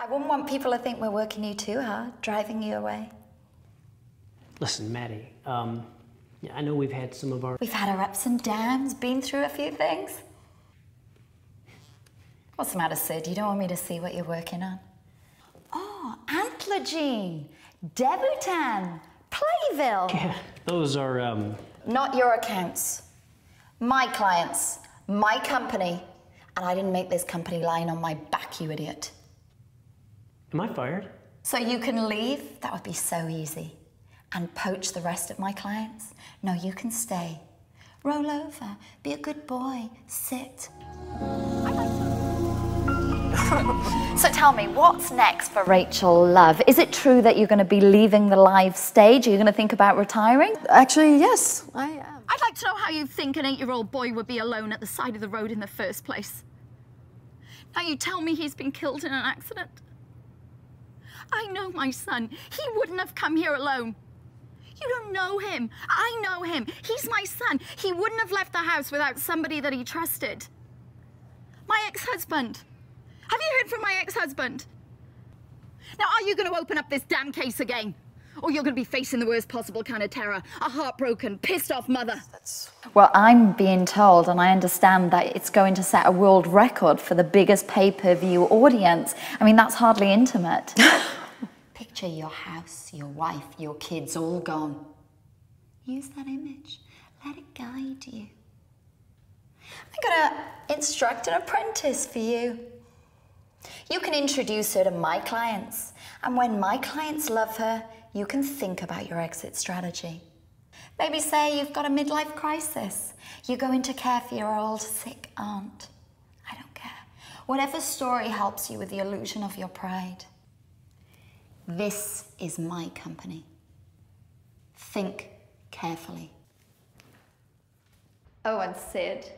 I wouldn't want people to think we're working you too hard, driving you away. Listen, Maddie, um, yeah, I know we've had some of our. We've had our ups and downs, been through a few things. What's the matter, Sid? You don't want me to see what you're working on? Oh, Antlergene, Debutan, Playville. Yeah, those are, um. Not your accounts. My clients, my company, and I didn't make this company lying on my back, you idiot. Am I fired? So you can leave? That would be so easy. And poach the rest of my clients? No, you can stay. Roll over, be a good boy, sit. so tell me, what's next for Rachel Love? Is it true that you're going to be leaving the live stage? Are you going to think about retiring? Actually, yes, I am. I'd like to know how you think an eight-year-old boy would be alone at the side of the road in the first place. Now you tell me he's been killed in an accident. I know my son. He wouldn't have come here alone. You don't know him. I know him. He's my son. He wouldn't have left the house without somebody that he trusted. My ex-husband. Have you heard from my ex-husband? Now, are you going to open up this damn case again? Or you're going to be facing the worst possible kind of terror. A heartbroken, pissed off mother. Well, I'm being told, and I understand that it's going to set a world record for the biggest pay per view audience. I mean, that's hardly intimate. Picture your house, your wife, your kids all gone. Use that image, let it guide you. I'm gonna instruct an apprentice for you. You can introduce her to my clients, and when my clients love her, you can think about your exit strategy. Maybe say you've got a midlife crisis. You go into care for your old sick aunt. I don't care. Whatever story helps you with the illusion of your pride. This is my company. Think carefully. Oh, and Sid,